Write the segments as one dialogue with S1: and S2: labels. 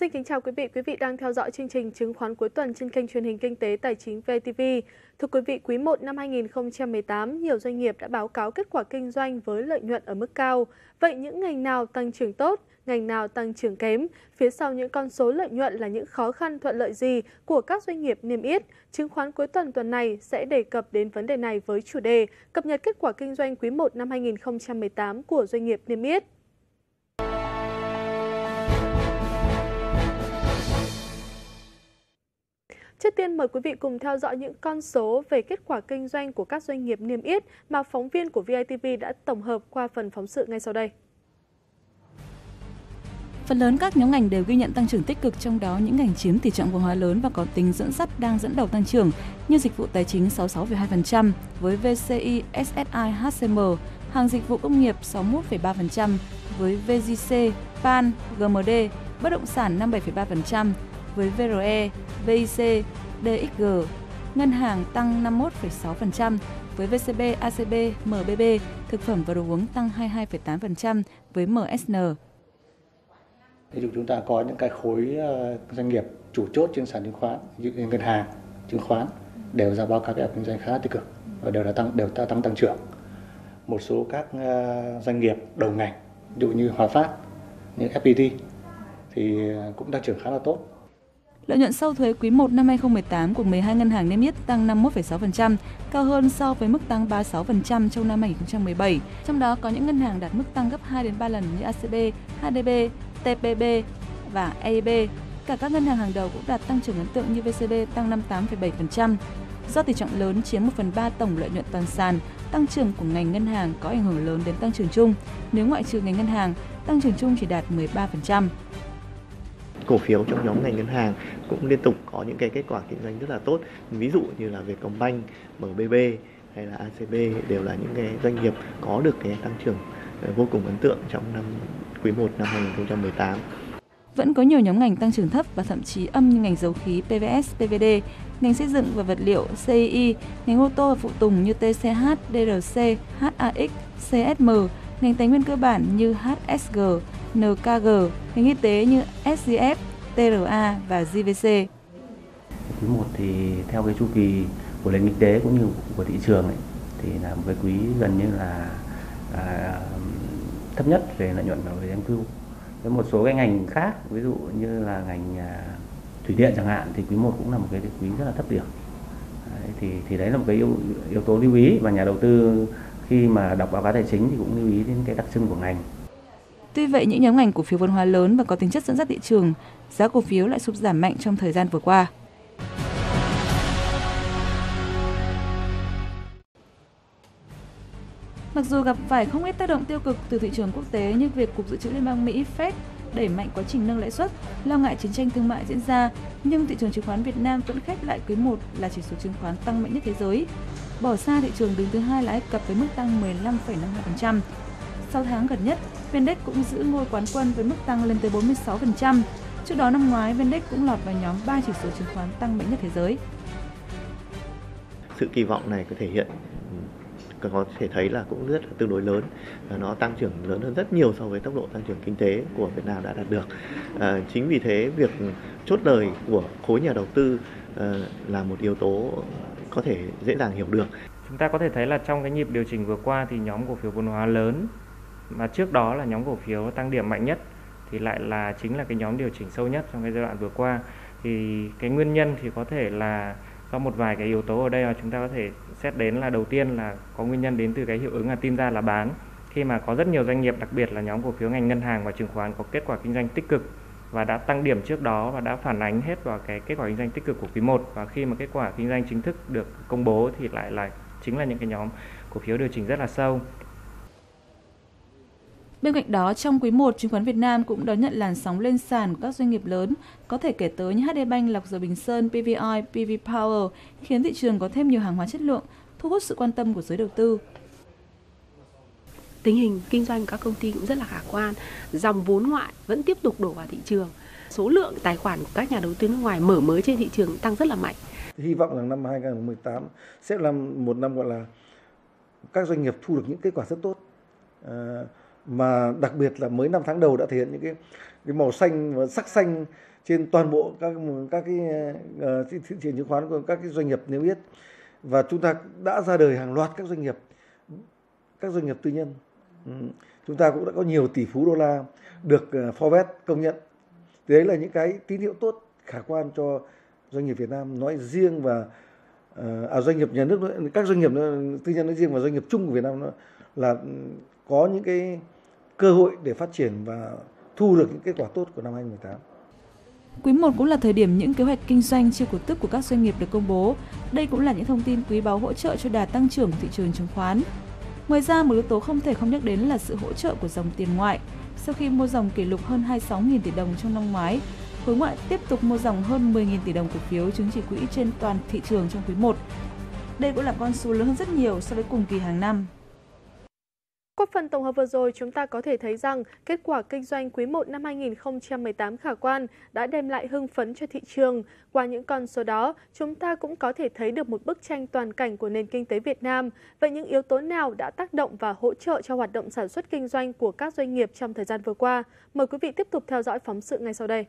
S1: Xin kính chào quý vị, quý vị đang theo dõi chương trình chứng khoán cuối tuần trên kênh truyền hình kinh tế tài chính VTV. Thưa quý vị, quý 1 năm 2018, nhiều doanh nghiệp đã báo cáo kết quả kinh doanh với lợi nhuận ở mức cao. Vậy những ngành nào tăng trưởng tốt, ngành nào tăng trưởng kém? Phía sau những con số lợi nhuận là những khó khăn thuận lợi gì của các doanh nghiệp niêm yết? Chứng khoán cuối tuần tuần này sẽ đề cập đến vấn đề này với chủ đề cập nhật kết quả kinh doanh quý 1 năm 2018 của doanh nghiệp niêm yết. Trước tiên mời quý vị cùng theo dõi những con số về kết quả kinh doanh của các doanh nghiệp niêm yết mà phóng viên của VITV đã tổng hợp qua phần phóng sự ngay sau đây.
S2: Phần lớn các nhóm ngành đều ghi nhận tăng trưởng tích cực, trong đó những ngành chiếm tỷ trọng vốn hóa lớn và có tính dẫn dắt đang dẫn đầu tăng trưởng như dịch vụ tài chính 66,2% với VCI, SSI, HCM, hàng dịch vụ công nghiệp 61,3% với VGC, PAN, GMD, bất động sản 57,3%, với VRE, VIC, DXG. Ngân hàng tăng 51,6% với VCB, ACB, MBB, thực phẩm và đồ uống tăng 22,8% với MSN.
S3: Ví dụ chúng ta có những cái khối ờ, doanh nghiệp chủ chốt trên sàn chứng khoán, như ngân hàng, chứng khoán đều ra báo cáo kết kinh doanh khá tích cực và đều đã tăng đều đã tăng tăng trưởng. Một số các ờ, doanh nghiệp đầu ngành, ví dụ như Hòa Phát, như FPT thì cũng tăng trưởng khá là tốt
S2: Lợi nhuận sau thuế quý 1 năm 2018 của 12 ngân hàng niêm yết tăng 51,6%, cao hơn so với mức tăng 36% trong năm 2017. Trong đó có những ngân hàng đạt mức tăng gấp 2 đến 3 lần như ACB, HDB, TPB và AIB. Cả các ngân hàng hàng đầu cũng đạt tăng trưởng ấn tượng như VCB tăng 58,7%. Do tỷ trọng lớn chiếm 1 phần 3 tổng lợi nhuận toàn sàn, tăng trưởng của ngành ngân hàng có ảnh hưởng lớn đến tăng trưởng chung. Nếu ngoại trừ ngành ngân hàng, tăng trưởng chung chỉ đạt 13%
S4: cổ phiếu trong nhóm ngành ngân hàng cũng liên tục có những cái kết quả kinh doanh rất là tốt ví dụ như là Vietcombank, MBB hay là ACB đều là những cái doanh nghiệp có được cái tăng trưởng ờ, vô cùng ấn tượng trong năm quý 1 năm 2018.
S2: Vẫn có nhiều nhóm ngành tăng trưởng thấp và thậm chí âm như ngành dầu khí PVS, PVD, ngành xây dựng và vật liệu CII, ngành ô tô và phụ tùng như TCH, DRC, HAX, CSM, ngành tài nguyên cơ bản như HSG, NKG, ngành y tế như SGF, TRA và GVC.
S5: Quý 1 thì theo cái chu kỳ của nền kinh tế cũng như của thị trường ấy, thì là một cái quý gần như là à, thấp nhất về lợi nhuận và về doanh thu. Với một số cái ngành khác, ví dụ như là ngành à, thủy điện chẳng hạn thì quý 1 cũng là một cái quý rất là thấp điểm. Đấy, thì thì đấy là một cái yếu, yếu tố lưu ý và nhà đầu tư khi mà đọc báo cáo tài chính thì cũng lưu ý đến cái đặc trưng của ngành
S2: Tuy vậy, những nhóm ngành cổ phiếu vốn hóa lớn và có tính chất dẫn dắt thị trường, giá cổ phiếu lại sụt giảm mạnh trong thời gian vừa qua. Mặc dù gặp phải không ít tác động tiêu cực từ thị trường quốc tế như việc Cục Dự trữ Liên bang Mỹ Fed đẩy mạnh quá trình nâng lãi suất, lo ngại chiến tranh thương mại diễn ra, nhưng thị trường chứng khoán Việt Nam vẫn khép lại quý 1 là chỉ số chứng khoán tăng mạnh nhất thế giới. Bỏ xa thị trường đứng thứ hai là Ai Cập với mức tăng 15,52%. Sau tháng gần nhất, Vendex cũng giữ ngôi quán quân với mức tăng lên tới 46%. Trước đó năm ngoái, Vendex cũng lọt vào nhóm 3 chỉ số chứng khoán tăng mạnh nhất thế giới.
S4: Sự kỳ vọng này có thể hiện có thể thấy là cũng rất là tương đối lớn nó tăng trưởng lớn hơn rất nhiều so với tốc độ tăng trưởng kinh tế của Việt Nam đã đạt được à, chính vì thế việc chốt lời của khối nhà đầu tư à, là một yếu tố có thể dễ dàng hiểu được
S6: chúng ta có thể thấy là trong cái nhịp điều chỉnh vừa qua thì nhóm cổ phiếu vốn hóa lớn mà trước đó là nhóm cổ phiếu tăng điểm mạnh nhất thì lại là chính là cái nhóm điều chỉnh sâu nhất trong cái giai đoạn vừa qua. Thì cái nguyên nhân thì có thể là do một vài cái yếu tố ở đây mà chúng ta có thể xét đến là đầu tiên là có nguyên nhân đến từ cái hiệu ứng là tin ra là bán. Khi mà có rất nhiều doanh nghiệp, đặc biệt là nhóm cổ phiếu ngành ngân hàng và chứng khoán có kết quả kinh doanh tích cực và đã tăng điểm trước đó và đã phản ánh hết vào cái kết quả kinh doanh tích cực của quý 1 và khi mà kết quả kinh doanh chính thức được công bố thì lại là chính là những cái nhóm cổ phiếu điều chỉnh rất là sâu.
S2: Bên cạnh đó, trong quý 1, chứng khoán Việt Nam cũng đón nhận làn sóng lên sàn của các doanh nghiệp lớn, có thể kể tới như HD Bank, Lộc Dầu Bình Sơn, PVI, PV Power, khiến thị trường có thêm nhiều hàng hóa chất lượng, thu hút sự quan tâm của giới đầu tư.
S7: Tình hình kinh doanh của các công ty cũng rất là khả quan, dòng vốn ngoại vẫn tiếp tục đổ vào thị trường. Số lượng tài khoản của các nhà đầu tư nước ngoài mở mới trên thị trường tăng rất là mạnh.
S8: Hy vọng rằng năm 2018 sẽ là một năm gọi là các doanh nghiệp thu được những kết quả rất tốt. À, mà đặc biệt là mới 5 tháng đầu đã thể hiện những cái cái màu xanh và sắc xanh trên toàn bộ các các cái uh, thị trường chứng khoán của các cái doanh nghiệp niêm yết và chúng ta đã ra đời hàng loạt các doanh nghiệp các doanh nghiệp tư nhân ừ. chúng ta cũng đã có nhiều tỷ phú đô la được ờ, uh, Forbes công nhận đấy là những cái tín hiệu tốt khả quan cho doanh nghiệp Việt Nam nói riêng và uh, à, doanh nghiệp nhà nước các doanh nghiệp tư nhân nói riêng và doanh nghiệp chung của Việt Nam là ừ, có những cái cơ hội để phát triển và thu được những kết quả tốt của năm 2018.
S2: Quý 1 cũng là thời điểm những kế hoạch kinh doanh chưa cổ tức của các doanh nghiệp được công bố. Đây cũng là những thông tin quý báu hỗ trợ cho đà tăng trưởng của thị trường chứng khoán. Ngoài ra, một yếu tố không thể không nhắc đến là sự hỗ trợ của dòng tiền ngoại. Sau khi mua dòng kỷ lục hơn 26.000 tỷ đồng trong năm ngoái, khối ngoại tiếp tục mua dòng hơn 10.000 tỷ đồng cổ phiếu chứng chỉ quỹ trên toàn thị trường trong quý 1. Đây cũng là con số lớn hơn rất nhiều so với cùng kỳ hàng năm.
S1: Qua phần tổng hợp vừa rồi, chúng ta có thể thấy rằng kết quả kinh doanh quý 1 năm 2018 khả quan đã đem lại hưng phấn cho thị trường. Qua những con số đó, chúng ta cũng có thể thấy được một bức tranh toàn cảnh của nền kinh tế Việt Nam. Vậy những yếu tố nào đã tác động và hỗ trợ cho hoạt động sản xuất kinh doanh của các doanh nghiệp trong thời gian vừa qua? Mời quý vị tiếp tục theo dõi phóng sự ngay sau đây.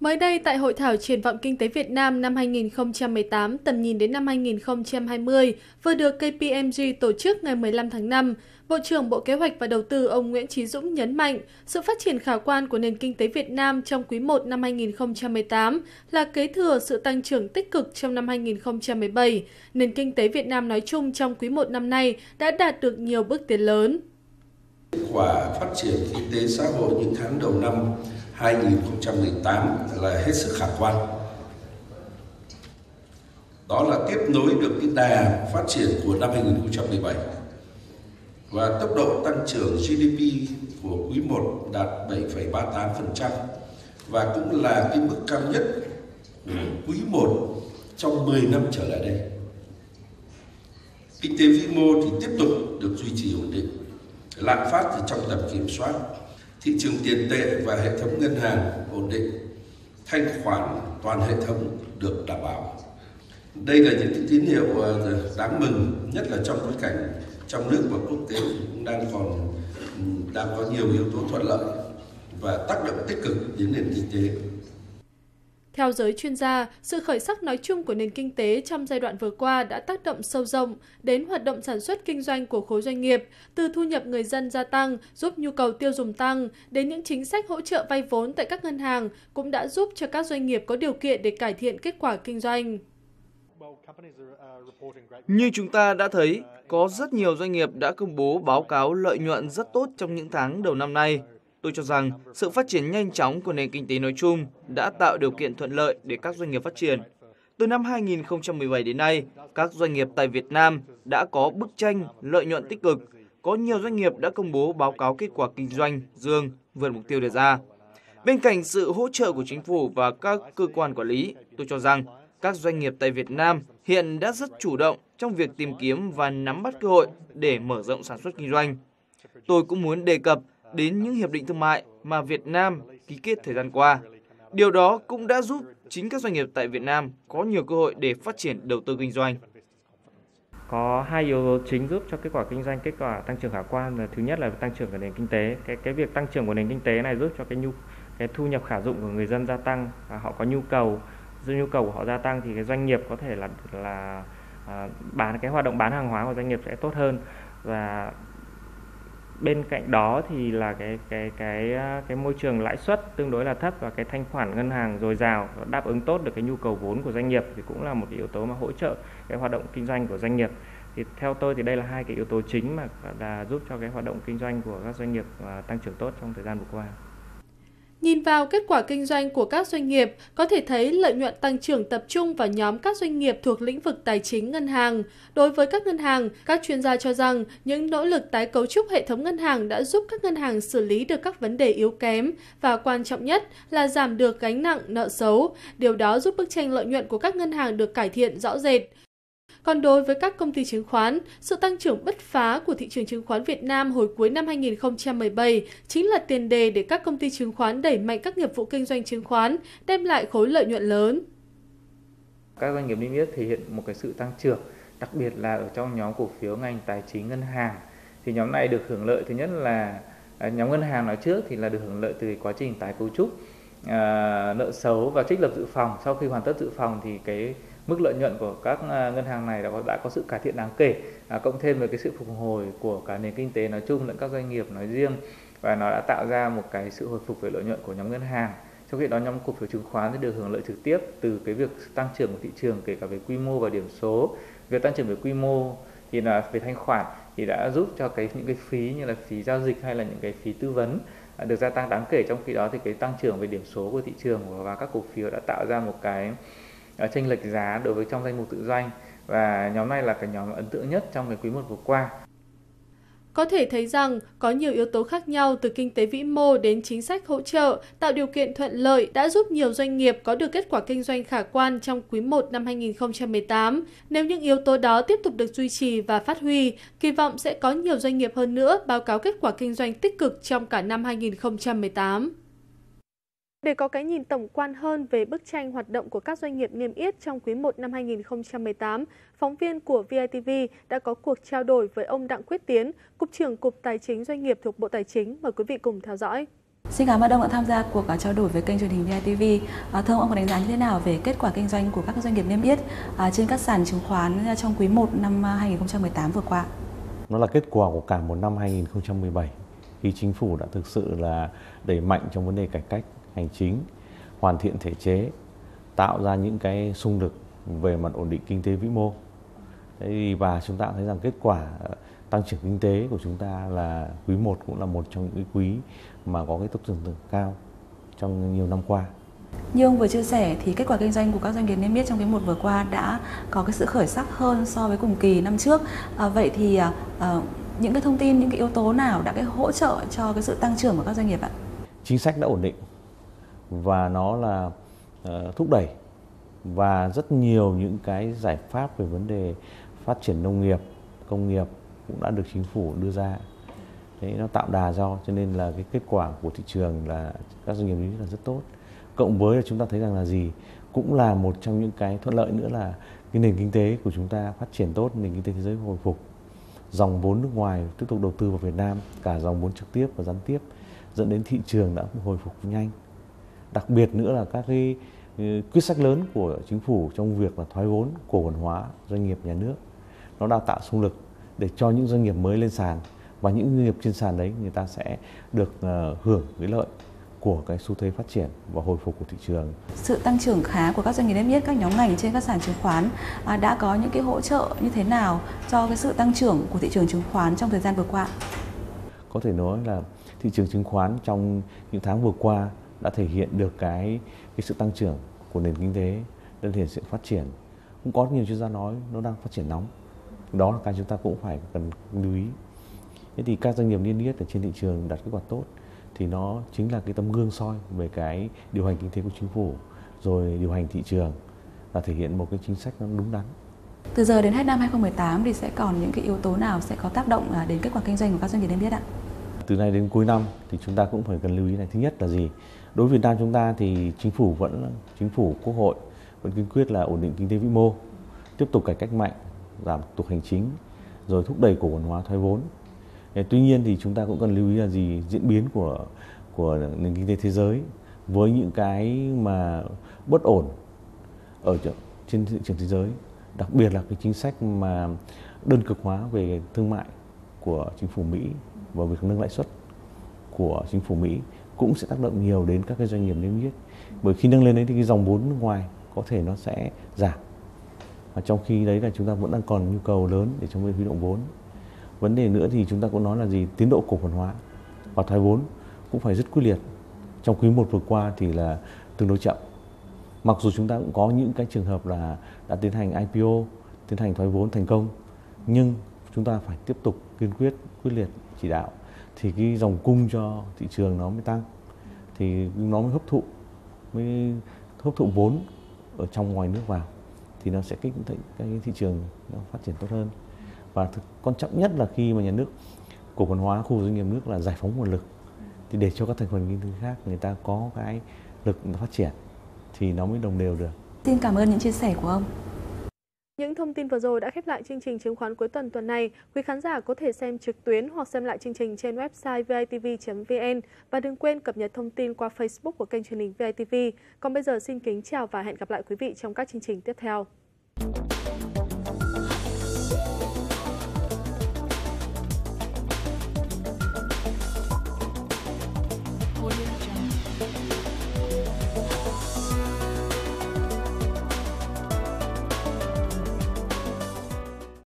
S1: Mới đây, tại Hội thảo Triển vọng Kinh tế Việt Nam năm 2018 tầm nhìn đến năm 2020 vừa được KPMG tổ chức ngày 15 tháng 5, Bộ trưởng Bộ Kế hoạch và Đầu tư ông Nguyễn Chí Dũng nhấn mạnh sự phát triển khả quan của nền kinh tế Việt Nam trong quý 1 năm 2018 là kế thừa sự tăng trưởng tích cực trong năm 2017. Nền kinh tế Việt Nam nói chung trong quý 1 năm nay đã đạt được nhiều bước tiến lớn.
S9: Kết quả phát triển kinh tế xã hội những tháng đầu năm 2018 là hết sức khả quan. Đó là tiếp nối được cái đà phát triển của năm 2017 và tốc độ tăng trưởng GDP của quý 1 đạt 7,38% và cũng là cái mức cao nhất của quý 1 trong 10 năm trở lại đây. Kinh tế vĩ mô thì tiếp tục được duy trì ổn định, lạm phát thì trong tầm kiểm soát, thị trường tiền tệ và hệ thống ngân hàng ổn định, thanh khoản toàn hệ thống được đảm bảo. Đây là những tín hiệu ờ, đáng mừng, nhất là trong bối cảnh trong nước và quốc tế cũng đang còn ừ, đang có nhiều yếu tố thuận lợi và tác động tích cực đến nền kinh tế.
S1: Theo giới chuyên gia, sự khởi sắc nói chung của nền kinh tế trong giai đoạn vừa qua đã tác động sâu rộng đến hoạt động sản xuất kinh doanh của khối doanh nghiệp, từ thu nhập người dân gia tăng, giúp nhu cầu tiêu dùng tăng, đến những chính sách hỗ trợ vay vốn tại các ngân hàng cũng đã giúp cho các doanh nghiệp có điều kiện để cải thiện kết quả kinh doanh.
S10: Như chúng ta đã thấy, có rất nhiều doanh nghiệp đã công bố báo cáo lợi nhuận rất tốt trong những tháng đầu năm nay. Tôi cho rằng sự phát triển nhanh chóng của nền kinh tế nói chung đã tạo điều kiện thuận lợi để các doanh nghiệp phát triển. Từ năm 2017 đến nay, các doanh nghiệp tại Việt Nam đã có bức tranh lợi nhuận tích cực. Có nhiều doanh nghiệp đã công bố báo cáo kết quả kinh doanh dương vượt mục tiêu đề ra. Bên cạnh sự hỗ trợ của chính phủ và các cơ quan quản lý, tôi cho rằng các doanh nghiệp tại Việt Nam hiện đã rất chủ động trong việc tìm kiếm và nắm bắt cơ hội để mở rộng sản xuất kinh doanh. Tôi cũng muốn đề cập đến những hiệp định thương mại mà Việt Nam ký kết thời gian qua. Điều đó cũng đã giúp chính các doanh nghiệp tại Việt Nam có nhiều cơ hội để phát triển đầu tư kinh doanh.
S6: Có hai yếu tố chính giúp cho kết quả kinh doanh kết quả tăng trưởng khả quan là thứ nhất là tăng trưởng của nền kinh tế. Cái cái việc tăng trưởng của nền kinh tế này giúp cho cái nhu cái thu nhập khả dụng của người dân gia tăng và họ có nhu cầu do nhu cầu của họ gia tăng thì cái doanh nghiệp có thể là là à, bán cái hoạt động bán hàng hóa của doanh nghiệp sẽ tốt hơn và bên cạnh đó thì là cái cái cái à, cái môi trường lãi suất tương đối là thấp và cái thanh khoản ngân hàng dồi dào đáp ứng tốt được cái nhu cầu vốn của doanh nghiệp thì cũng là một cái yếu tố mà hỗ trợ cái hoạt động kinh doanh của doanh nghiệp thì theo tôi thì đây là hai cái yếu tố chính mà là giúp cho cái hoạt động kinh doanh của các doanh nghiệp à, tăng trưởng tốt trong thời gian vừa qua.
S1: Nhìn vào kết quả kinh doanh của các doanh nghiệp, có thể thấy lợi nhuận tăng trưởng tập trung vào nhóm các doanh nghiệp thuộc lĩnh vực tài chính ngân hàng. Đối với các ngân hàng, các chuyên gia cho rằng những nỗ lực tái cấu trúc hệ thống ngân hàng đã giúp các ngân hàng xử lý được các vấn đề yếu kém và quan trọng nhất là giảm được gánh nặng nợ xấu. Điều đó giúp bức tranh lợi nhuận của các ngân hàng được cải thiện rõ rệt. Còn đối với các công ty chứng khoán, sự tăng trưởng bứt phá của thị trường chứng khoán Việt Nam hồi cuối năm 2017 chính là tiền đề để các công ty chứng khoán đẩy mạnh các nghiệp vụ kinh doanh chứng khoán, đem lại khối lợi nhuận lớn.
S11: Các doanh nghiệp niêm yết thể hiện một cái sự tăng trưởng, đặc biệt là ở trong nhóm cổ phiếu ngành tài chính ngân hàng thì nhóm này được hưởng lợi thứ nhất là à, nhóm ngân hàng nói trước thì là được hưởng lợi từ quá trình tái cấu trúc à, nợ xấu và trích lập dự phòng sau khi hoàn tất dự phòng thì cái mức lợi nhuận của các à, ngân hàng này đã có, đã có sự cải thiện đáng kể. À, cộng thêm với cái sự phục hồi của cả nền kinh tế nói chung lẫn các doanh nghiệp nói riêng và nó đã tạo ra một cái sự hồi phục về lợi nhuận của nhóm ngân hàng. Trong khi đó nhóm cổ phiếu chứng khoán thì được hưởng lợi trực tiếp từ cái việc tăng trưởng của thị trường kể cả về quy mô và điểm số. Việc tăng trưởng về quy mô thì là về thanh khoản thì đã giúp cho cái những cái phí như là phí giao dịch hay là những cái phí tư vấn à, được gia tăng đáng kể. Trong khi đó thì cái tăng trưởng về điểm số của thị trường và các cổ phiếu đã tạo ra một cái Ờ, chênh lệch giá đối với trong danh mục tự doanh và nhóm này là cái nhóm ấn tượng nhất trong cái quý 1 vừa qua.
S1: Có thể thấy rằng có nhiều yếu tố khác nhau từ kinh tế vĩ mô đến chính sách hỗ trợ tạo điều kiện thuận lợi đã giúp nhiều doanh nghiệp có được kết quả kinh doanh khả quan trong quý 1 năm 2018. Nếu những yếu tố đó tiếp tục được duy trì và phát huy, kỳ vọng sẽ có nhiều doanh nghiệp hơn nữa báo cáo kết quả kinh doanh tích cực trong cả năm 2018. Để có cái nhìn tổng quan hơn về bức tranh hoạt động của các doanh nghiệp niêm yết trong quý 1 năm 2018, phóng viên của VITV đã có cuộc trao đổi với ông Đặng Quyết Tiến, Cục trưởng Cục Tài chính Doanh nghiệp thuộc Bộ Tài chính. Mời quý vị cùng theo dõi.
S2: Xin cảm ơn ông đã tham gia cuộc trao đổi với kênh truyền hình VITV. À, thưa ông, ông có đánh giá như thế nào về kết quả kinh doanh của các doanh nghiệp niêm yết à, trên các sàn chứng khoán trong quý 1 năm 2018 vừa qua?
S12: Nó là kết quả của cả một năm 2017 khi chính phủ đã thực sự là đẩy mạnh trong vấn đề cải cách hành chính, hoàn thiện thể chế, tạo ra những cái xung lực về mặt ổn định kinh tế vĩ mô. Thế thì và chúng ta thấy rằng kết quả ờ, tăng trưởng kinh tế của chúng ta là quý 1 cũng là một trong những quý mà có cái tốc tăng trưởng cao trong nhiều năm qua.
S2: Như ông vừa chia sẻ thì kết quả kinh doanh của các doanh nghiệp niêm yết trong quý một vừa qua đã có cái sự khởi sắc hơn so với cùng kỳ năm trước. À, vậy thì à, ờ, những cái thông tin, những cái yếu tố nào đã cái hỗ trợ cho cái sự tăng trưởng của các doanh nghiệp ạ?
S12: Chính sách đã ổn định và nó là uh, thúc đẩy và rất nhiều những cái giải pháp về vấn đề phát triển nông nghiệp, công nghiệp cũng đã được chính phủ đưa ra. Đấy, nó tạo đà do cho nên là cái kết quả của thị trường là các doanh nghiệp là rất tốt. Cộng với là chúng ta thấy rằng là gì cũng là một trong những cái thuận lợi nữa là cái nền kinh tế của chúng ta phát triển tốt, nền kinh tế thế giới hồi phục. Dòng vốn nước ngoài tiếp tục đầu tư vào Việt Nam, cả dòng vốn trực tiếp và gián tiếp dẫn đến thị trường đã hồi phục nhanh. Đặc biệt nữa là các cái ừ, quyết sách lớn của chính phủ trong việc là thoái vốn cổ phần hóa doanh nghiệp nhà nước nó đã tạo xung lực để cho những doanh nghiệp mới lên sàn và những doanh nghiệp trên sàn đấy người ta sẽ được ờ, hưởng cái lợi của cái xu thế phát triển và hồi phục của thị trường.
S2: Sự tăng trưởng khá của các doanh nghiệp niêm yết các nhóm ngành trên các sàn chứng khoán à, đã có những cái hỗ trợ như thế nào cho cái sự tăng trưởng của thị trường chứng khoán trong thời gian vừa qua?
S12: Có thể nói là thị trường chứng khoán trong những tháng vừa qua đã thể hiện được cái cái sự tăng trưởng của nền kinh tế thể hiện sự phát triển cũng có nhiều chuyên gia nói nó đang phát triển nóng đó là cái chúng ta cũng phải cần lưu ý thế thì các doanh nghiệp niêm yết ở trên thị trường đạt kết quả tốt thì nó chính là cái tấm gương soi về cái điều hành kinh tế của chính phủ rồi điều hành thị trường và thể hiện một cái chính sách nó đúng đắn
S2: từ giờ đến hết năm 2018 thì sẽ còn những cái yếu tố nào sẽ có tác động à, đến kết quả kinh doanh của các doanh nghiệp niêm yết ạ?
S12: Từ nay đến cuối năm thì chúng ta cũng phải cần lưu ý này. Thứ nhất là gì? đối với Việt Nam chúng ta thì chính phủ vẫn chính phủ quốc hội vẫn kiên quyết là ổn định kinh tế vĩ mô tiếp tục cải cách mạnh giảm tục hành chính rồi thúc đẩy cổ phần hóa thoái vốn tuy nhiên thì chúng ta cũng cần lưu ý là gì? Diễn biến của của nền kinh tế thế giới với những cái mà bất ổn ở trên thị trường thế giới, đặc biệt là cái chính sách mà đơn cực hóa về thương mại của chính phủ Mỹ và việc nâng lãi suất của chính phủ Mỹ cũng sẽ tác động nhiều đến các cái doanh nghiệp niêm yết. Bởi khi nâng lên đấy thì cái dòng vốn nước ngoài có thể nó sẽ giảm. Và trong khi đấy là chúng ta vẫn đang còn nhu cầu lớn để trong việc huy động vốn vấn đề nữa thì chúng ta cũng nói là gì? Tiến độ cổ phần hóa và thoái vốn cũng phải rất quyết liệt. Trong quý một vừa qua thì là tương đối chậm. Mặc dù chúng ta cũng có những cái trường hợp là đã tiến hành IPO tiến hành thoái vốn thành công, nhưng chúng ta phải tiếp tục kiên quyết quyết liệt chỉ đạo thì cái dòng cung cho thị trường nó mới tăng. Thì nó mới hấp thụ, mới hấp thụ vốn ở trong ngoài nước vào thì nó sẽ kích thích cái thị trường nó phát triển tốt hơn và thực, quan trọng nhất là khi mà nhà nước cổ phần hóa khu doanh nghiệp nước là giải phóng nguồn lực thì để cho các thành phần kinh tế khác người ta có cái lực phát triển thì nó mới đồng đều được.
S2: Xin cảm ơn những chia sẻ của ông.
S1: Những thông tin vừa rồi đã khép lại chương trình chứng khoán cuối tuần tuần này. Quý khán giả có thể xem trực tuyến hoặc xem lại chương trình trên website vitv.vn và đừng quên cập nhật thông tin qua Facebook của kênh truyền hình VITV. Còn bây giờ xin kính chào và hẹn gặp lại quý vị trong các chương trình tiếp theo.